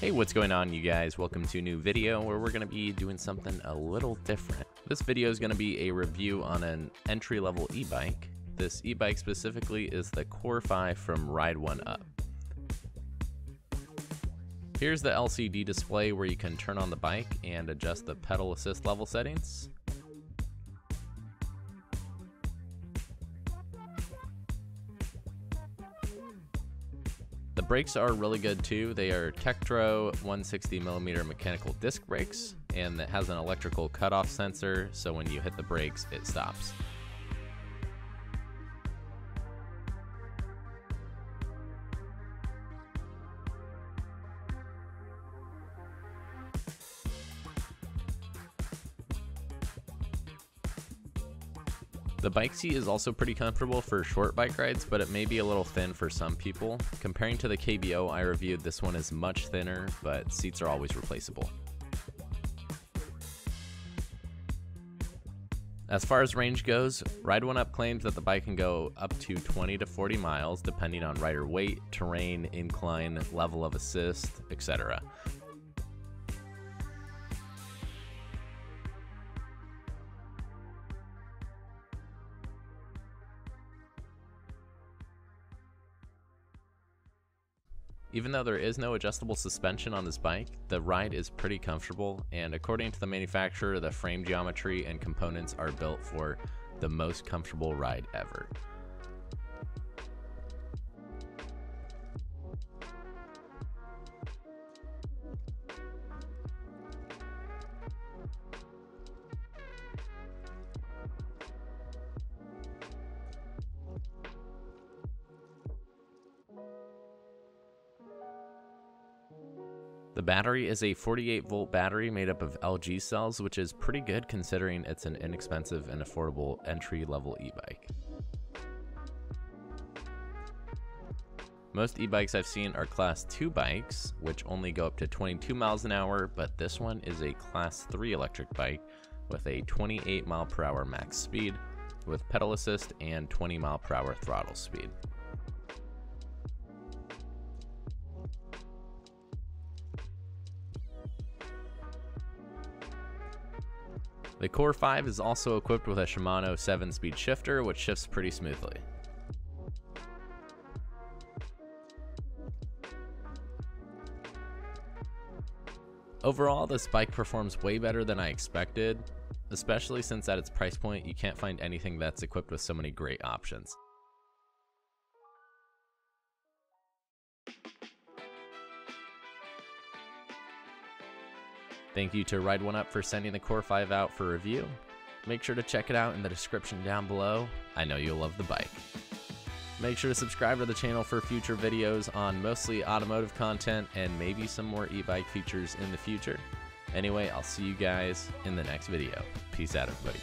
Hey, what's going on you guys? Welcome to a new video where we're going to be doing something a little different. This video is going to be a review on an entry-level e-bike. This e-bike specifically is the Core 5 from Ride One Up. Here's the LCD display where you can turn on the bike and adjust the pedal assist level settings. The brakes are really good too. They are Tektro 160 millimeter mechanical disc brakes and it has an electrical cutoff sensor so when you hit the brakes it stops. The bike seat is also pretty comfortable for short bike rides, but it may be a little thin for some people. Comparing to the KBO I reviewed, this one is much thinner, but seats are always replaceable. As far as range goes, Ride One Up claims that the bike can go up to 20 to 40 miles depending on rider weight, terrain, incline, level of assist, etc. Even though there is no adjustable suspension on this bike, the ride is pretty comfortable, and according to the manufacturer, the frame geometry and components are built for the most comfortable ride ever. The battery is a 48 volt battery made up of LG cells, which is pretty good considering it's an inexpensive and affordable entry level e bike. Most e-bikes I've seen are class 2 bikes, which only go up to 22 miles an hour, but this one is a class 3 electric bike with a 28 mile per hour max speed with pedal assist and 20 mile per hour throttle speed. The Core 5 is also equipped with a Shimano 7-speed shifter, which shifts pretty smoothly. Overall, this bike performs way better than I expected, especially since at its price point you can't find anything that's equipped with so many great options. Thank you to Ride One Up for sending the Core 5 out for review. Make sure to check it out in the description down below. I know you'll love the bike. Make sure to subscribe to the channel for future videos on mostly automotive content and maybe some more e-bike features in the future. Anyway, I'll see you guys in the next video. Peace out, everybody.